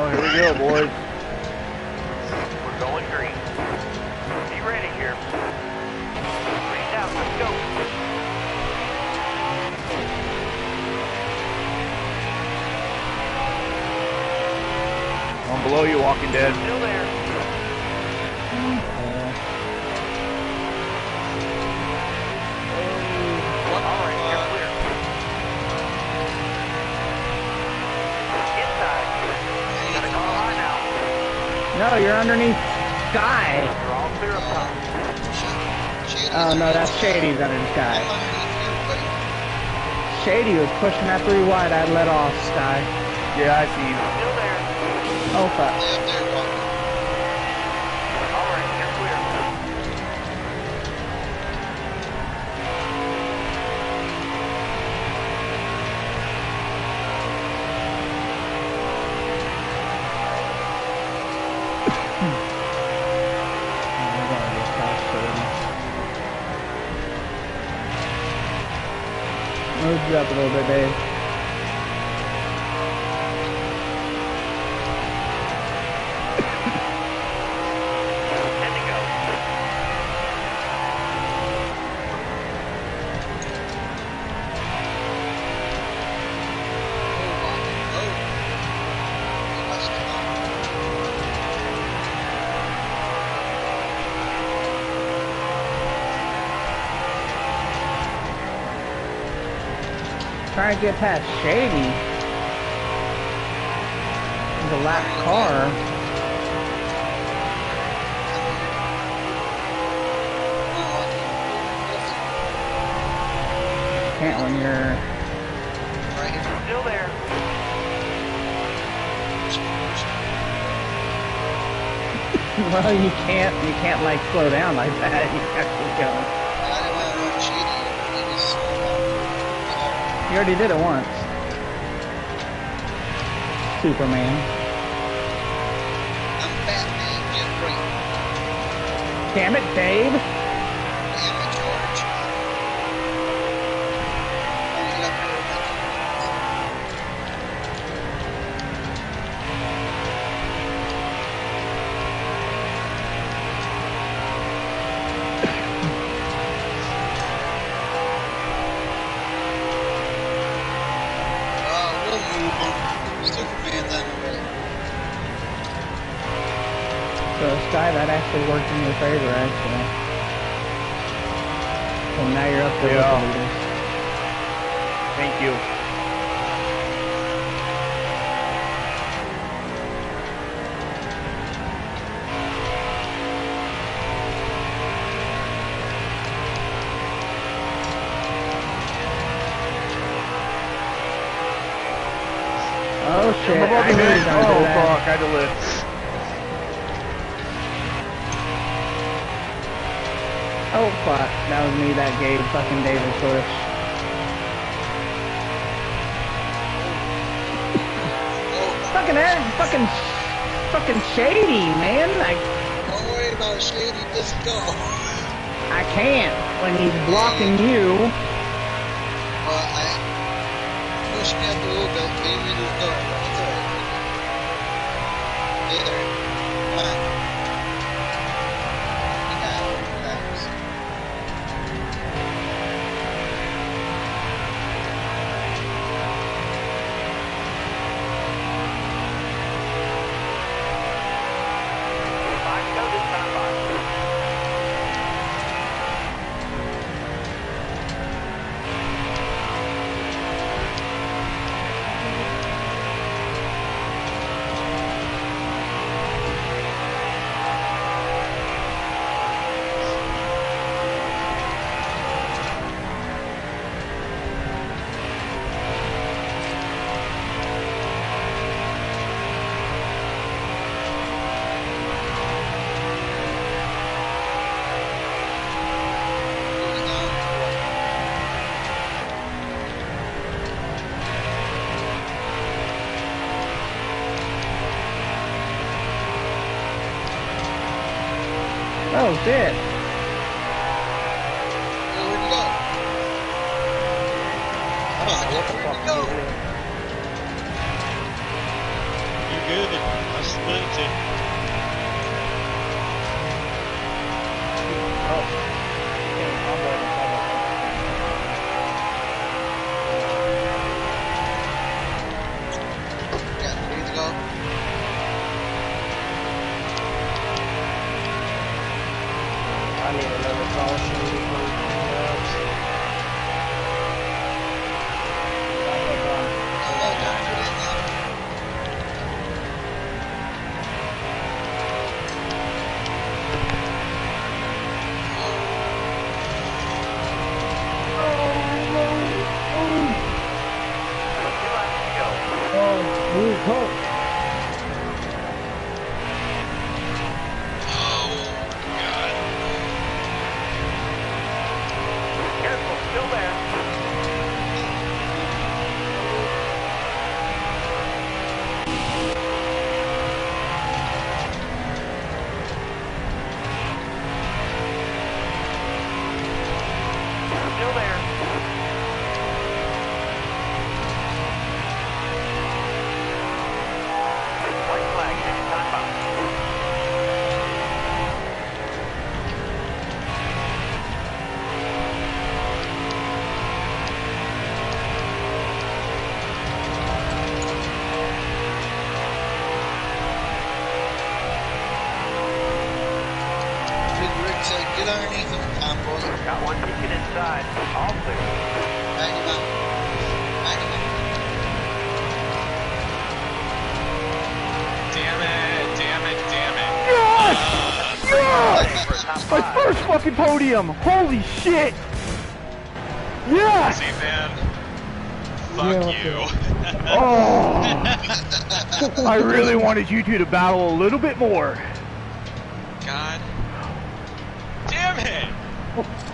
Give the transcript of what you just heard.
Oh, here we go, boys. We're going green. Be ready here. Green out, let's go. I'm below you, Walking Dead. Still there. Now. You're underneath Sky. You're all clear up top. Shady's Oh no, that's Shady's you. under the Sky. underneath buddy. Shady was pushing that three wide. I let off Sky. Yeah, I see you. Still there. Oh fuck. You up a little bit, Dave. Trying to get past Shady. The last car. Oh, Can't when you're. Still there. Well, you can't. You can't like slow down like that. You have to keep You already did it once. Superman. I'm Batman, right. Damn it, Dave. So, that actually worked in your favor, actually. So now you're up there Yeah. with the leaders. Thank you. Oh shit! I you, knew he man. was gonna do Oh, fuck. I had to lift. Oh fuck! That was me that gave fucking David push. Fucking that, fucking, fucking shady, man. I, don't worry about Shady, just go. I can't when he's blocking you. Well, I push me a little bit, maybe just go. Oh shit! Well, where'd you go? Come on, where'd you go? You good. I split it Oh. Underneath him, convoy. Got one ticket inside. All clear. Bang him out. Bang him out. Damn it, damn it, damn it. Yes! Yes! For My first fucking podium! Holy shit! Yes! See, man. Fuck Yeah, you. Oh! I really wanted you two to battle a little bit more. God. It!